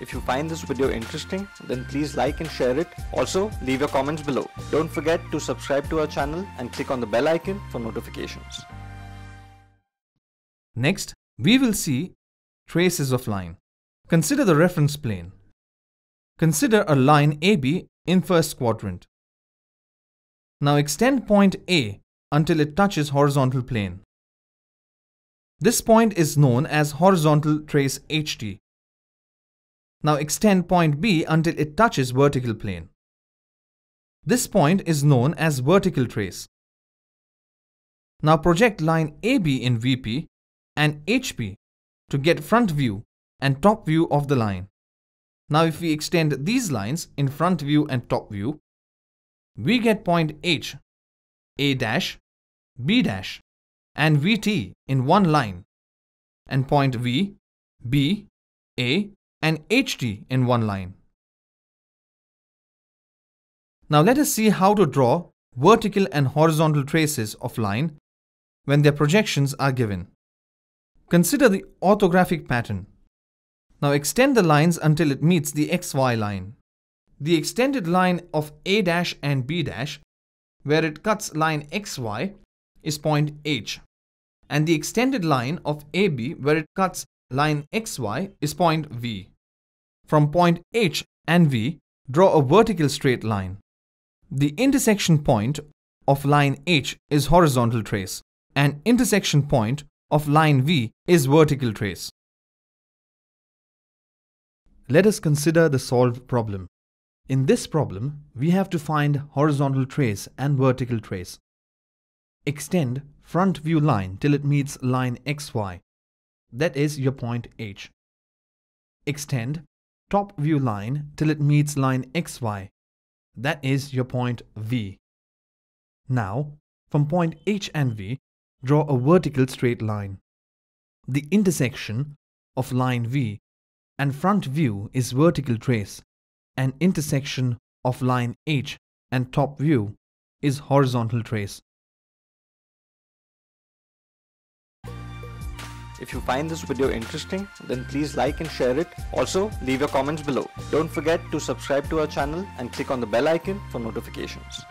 If you find this video interesting, then please like and share it. Also, leave your comments below. Don't forget to subscribe to our channel and click on the bell icon for notifications. Next, we will see traces of line. Consider the reference plane. Consider a line AB in first quadrant. Now extend point A until it touches horizontal plane. This point is known as horizontal trace HT. Now extend point B until it touches vertical plane. This point is known as vertical trace. Now project line AB in VP and HP to get front view and top view of the line. Now if we extend these lines in front view and top view, we get point H, A dash, B dash and VT in one line and point V, B, A and HT in one line. Now let us see how to draw vertical and horizontal traces of line when their projections are given. Consider the orthographic pattern. Now extend the lines until it meets the XY line. The extended line of A dash and B dash, where it cuts line XY, is point H. And the extended line of AB, where it cuts line XY, is point V. From point H and V, draw a vertical straight line. The intersection point of line H is horizontal trace and intersection point of line V is vertical trace. Let us consider the solved problem. In this problem, we have to find horizontal trace and vertical trace. Extend front view line till it meets line XY. That is your point H. Extend top view line till it meets line XY. That is your point V. Now, from point H and V, draw a vertical straight line. The intersection of line V and front view is vertical trace and intersection of line H and top view is horizontal trace. If you find this video interesting, then please like and share it. Also, leave your comments below. Don't forget to subscribe to our channel and click on the bell icon for notifications.